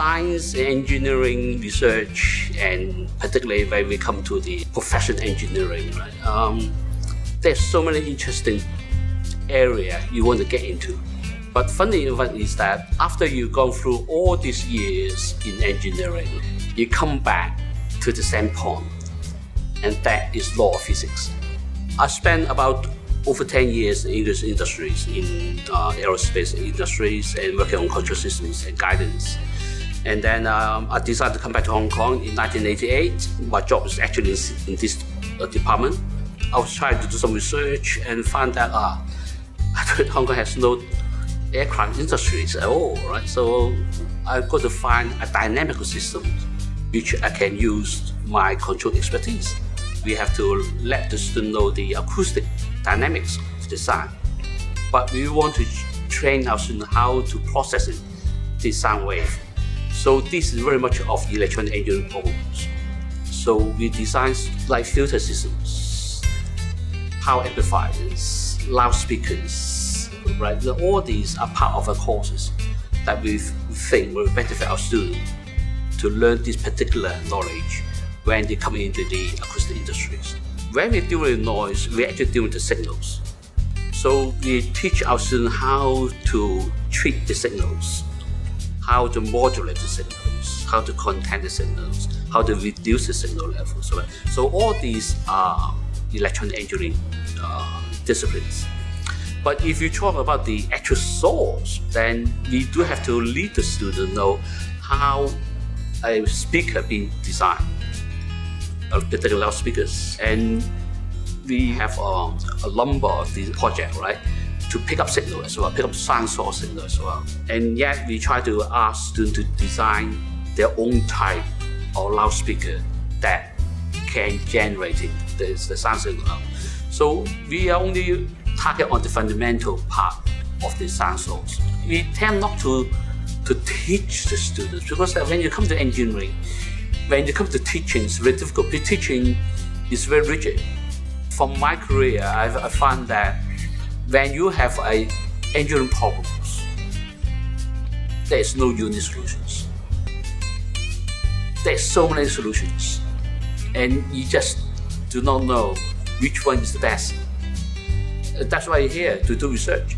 science engineering research, and particularly when we come to the professional engineering, right? Um, there's so many interesting area you want to get into. But funny enough is that after you've gone through all these years in engineering, you come back to the same point, and that is law of physics. I spent about over 10 years in English industries, in uh, aerospace industries, and working on control systems and guidance. And then um, I decided to come back to Hong Kong in 1988. My job is actually in this uh, department. I was trying to do some research and found that uh, Hong Kong has no aircraft industries at all, right? So I've got to find a dynamical system which I can use my control expertise. We have to let the student know the acoustic dynamics of sound, but we want to train our student how to process it, the sound wave. So this is very much of electronic engineering problems. So we design like filter systems, power amplifiers, loudspeakers, right? All these are part of our courses that we think will benefit our students to learn this particular knowledge when they come into the acoustic industries. When we deal with noise, we actually deal with the signals. So we teach our students how to treat the signals, how to modulate the signals, how to contain the signals, how to reduce the signal levels. Right? So all these are electronic engineering uh, disciplines. But if you talk about the actual source, then we do have to lead the student know how a speaker being designed, a particular loudspeakers, and we have um, a number of these projects, right, to pick up signal as well, pick up sound source signal as well. And yet we try to ask students to design their own type of loudspeaker that can generate the, the sound signal. So we are only target on the fundamental part of the sound source. We tend not to to teach the students because when you come to engineering, when you come to teaching, it's very difficult. Because teaching is very rigid. From my career, I've, I found that when you have a engineering problems, there is no unique solutions. There's so many solutions, and you just do not know which one is the best. That's why you're here to do research.